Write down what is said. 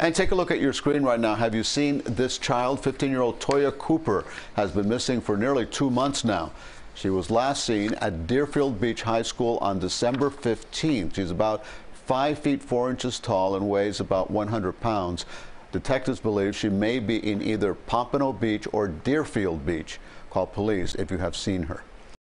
And take a look at your screen right now. Have you seen this child? 15-year-old Toya Cooper has been missing for nearly two months now. She was last seen at Deerfield Beach High School on December 15th. She's about 5 feet 4 inches tall and weighs about 100 pounds. Detectives believe she may be in either Pompano Beach or Deerfield Beach. Call police if you have seen her.